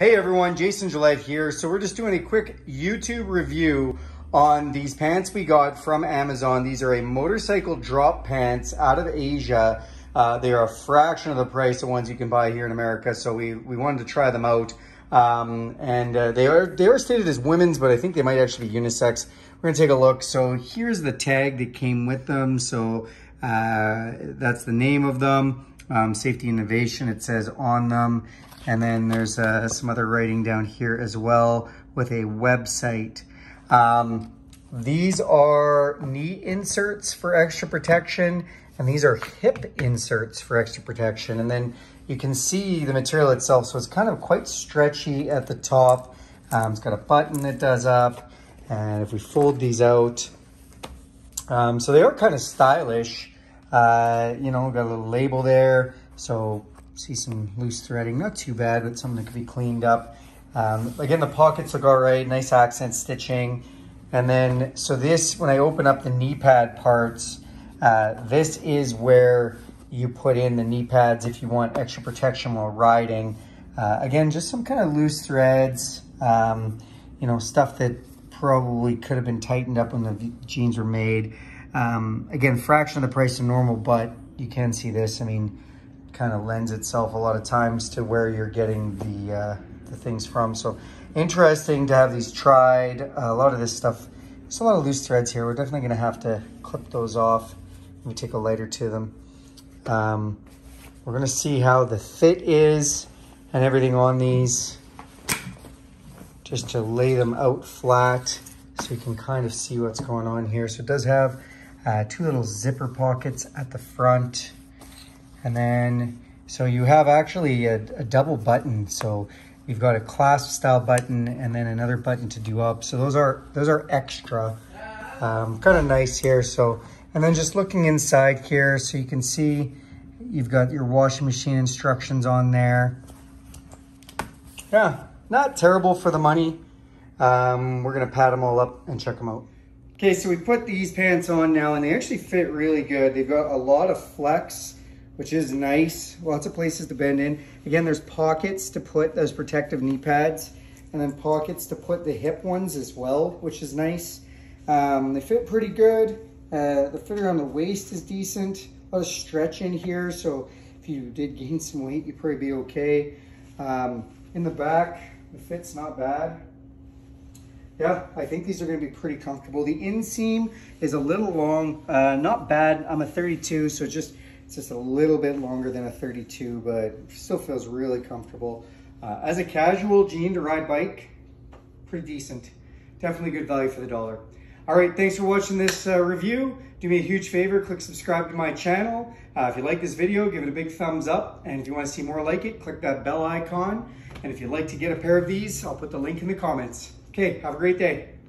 Hey everyone, Jason Gillett here. So we're just doing a quick YouTube review on these pants we got from Amazon. These are a motorcycle drop pants out of Asia. Uh, they are a fraction of the price of ones you can buy here in America. So we, we wanted to try them out. Um, and uh, they are they are stated as women's, but I think they might actually be unisex. We're gonna take a look. So here's the tag that came with them. So uh, that's the name of them. Um, safety innovation, it says on them. And then there's uh, some other writing down here as well with a website. Um, these are knee inserts for extra protection, and these are hip inserts for extra protection. And then you can see the material itself, so it's kind of quite stretchy at the top. Um, it's got a button that does up, and if we fold these out, um, so they are kind of stylish. Uh, you know, got a little label there. So See some loose threading, not too bad, but something that could be cleaned up. Um, again, the pockets look all right, nice accent stitching. And then, so this, when I open up the knee pad parts, uh, this is where you put in the knee pads if you want extra protection while riding. Uh, again, just some kind of loose threads, um, you know, stuff that probably could have been tightened up when the jeans were made. Um, again, fraction of the price of normal, but you can see this. I mean, kind of lends itself a lot of times to where you're getting the, uh, the things from. So interesting to have these tried. Uh, a lot of this stuff, there's a lot of loose threads here. We're definitely gonna have to clip those off. Let me take a lighter to them. Um, we're gonna see how the fit is and everything on these just to lay them out flat so you can kind of see what's going on here. So it does have uh, two little zipper pockets at the front and then, so you have actually a, a double button. So you've got a clasp style button and then another button to do up. So those are, those are extra, um, kind of nice here. So, and then just looking inside here, so you can see you've got your washing machine instructions on there. Yeah, not terrible for the money. Um, we're gonna pat them all up and check them out. Okay, so we put these pants on now and they actually fit really good. They've got a lot of flex which is nice. Lots of places to bend in. Again, there's pockets to put those protective knee pads and then pockets to put the hip ones as well, which is nice. Um, they fit pretty good. Uh, the fit around the waist is decent. A lot of stretch in here, so if you did gain some weight, you'd probably be okay. Um, in the back, the fit's not bad. Yeah, I think these are gonna be pretty comfortable. The inseam is a little long, uh, not bad. I'm a 32, so just it's just a little bit longer than a 32, but still feels really comfortable. Uh, as a casual jean to ride bike, pretty decent. Definitely good value for the dollar. All right, thanks for watching this uh, review. Do me a huge favor, click subscribe to my channel. Uh, if you like this video, give it a big thumbs up. And if you wanna see more like it, click that bell icon. And if you'd like to get a pair of these, I'll put the link in the comments. Okay, have a great day.